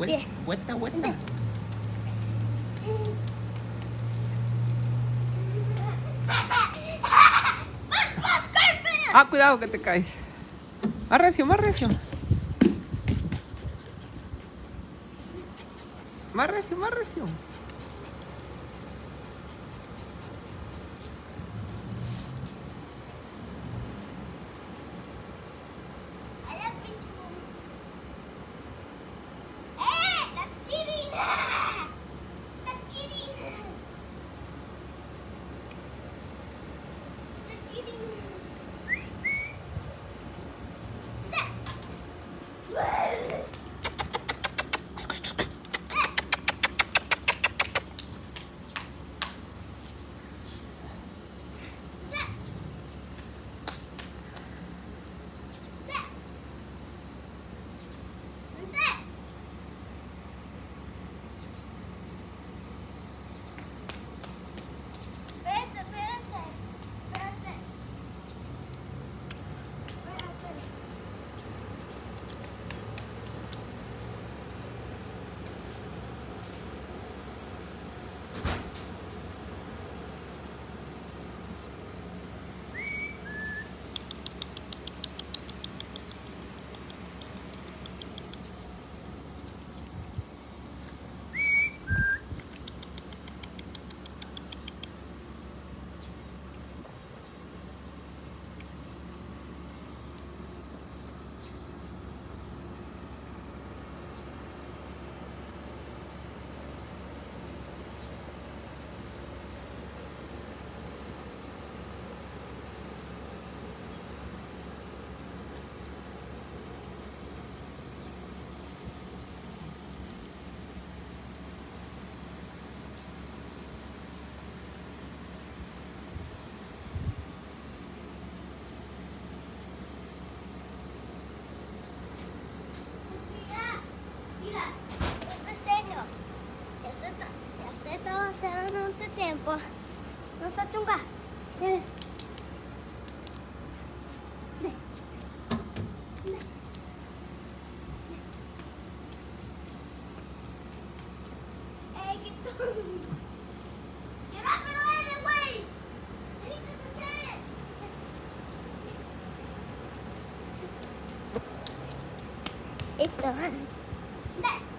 Bien. Vuelta, vuelta. Ah, cuidado que te caes. Más recio, más recio. Más recio, más recio. chung cả đây, đây. đây. đây. Ê, cái con... It's the one. That.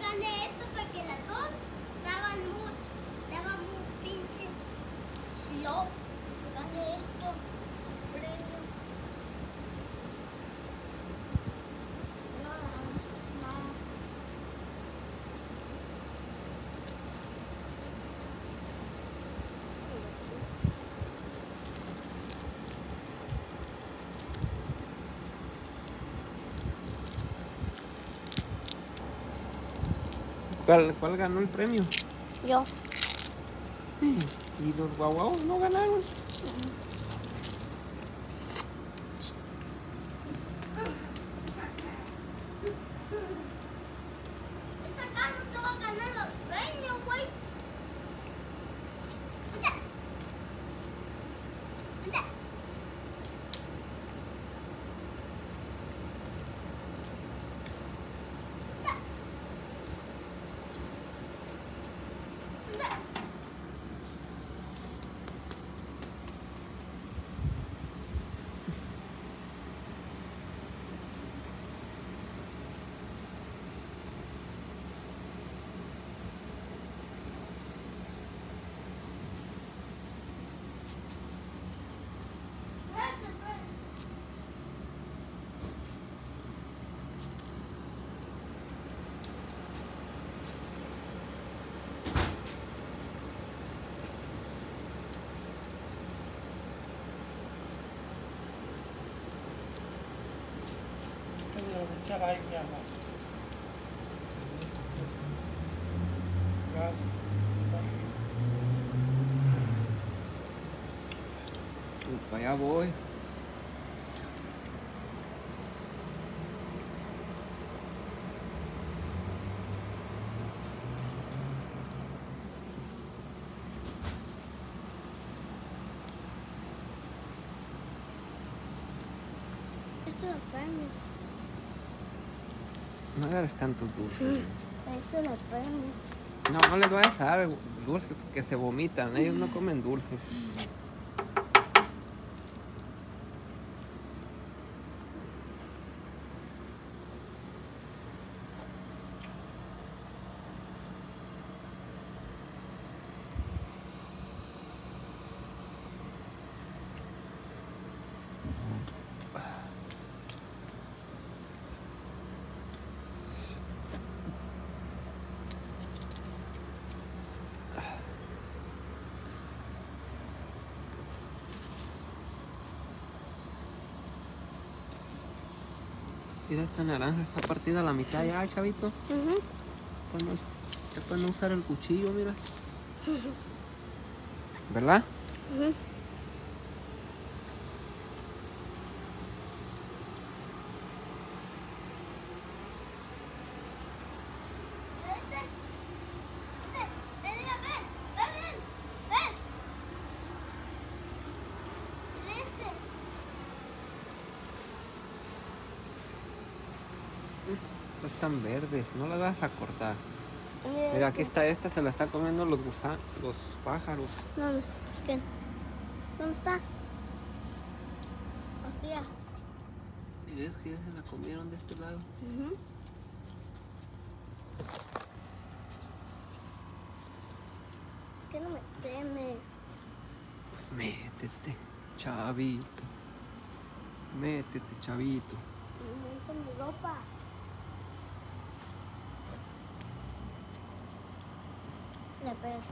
Gané esto porque las dos daban mucho, daban muy pinche slow. Yo gané esto, premio. No damos nada. ¿Cuál, cuál ganó el premio? Yo. ¿Y los guaguaos no ganaron? Esta chắc anh nhỉ gas. Upaya boy It's a brand No agarres tantos dulces. Esto lo. No, no les vayas a dar dulces porque se vomitan. Ellos no comen dulces. Mira esta naranja, está partida a la mitad ya, chavito. No- puede no usar el cuchillo, mira. ¿Verdad? Ujú. Están verdes, no las vas a cortar. Mira, aquí está esta, se la está comiendo los gusanos, los pájaros. No, no, es que. ¿Dónde está? Hostia. ¿Y ves que ya se la comieron de este lado? Ujú. ¿Qué no me teme? Métete, chavito. Métete, chavito. Me con mi ropa. Never.